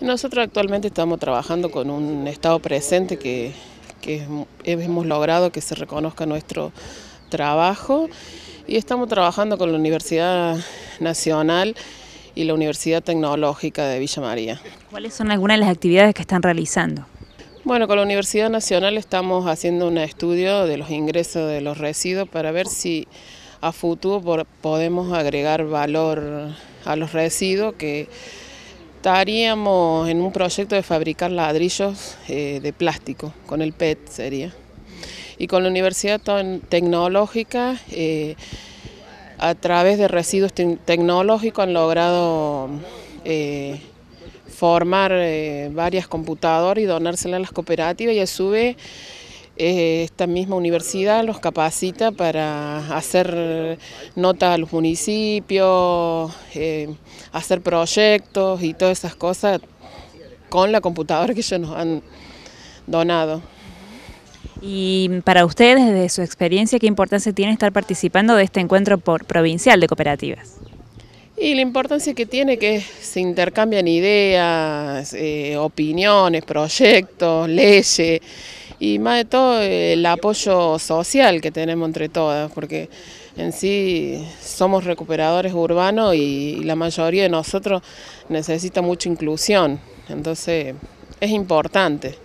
Nosotros actualmente estamos trabajando con un estado presente que, hemos logrado que se reconozca nuestro trabajo y estamos trabajando con la Universidad Nacional y la Universidad Tecnológica de Villa María. ¿Cuáles son algunas de las actividades que están realizando? Bueno, con la Universidad Nacional estamos haciendo un estudio de los ingresos de los residuos para ver si a futuro podemos agregar valor a los residuos que estaríamos en un proyecto de fabricar ladrillos eh, de plástico, con el PET sería. Y con la Universidad Tecnológica, eh, a través de residuos tecnológicos han logrado eh, formar varias computadoras y donárselas a las cooperativas y a su vez esta misma universidad los capacita para hacer notas a los municipios, eh, hacer proyectos y todas esas cosas con la computadora que ellos nos han donado. Y para ustedes, desde su experiencia, ¿qué importancia tiene estar participando de este encuentro por provincial de cooperativas? Y la importancia que tiene que se intercambian ideas, eh, opiniones, proyectos, leyes y más de todo el apoyo social que tenemos entre todas, porque en sí somos recuperadores urbanos y la mayoría de nosotros necesita mucha inclusión, entonces es importante.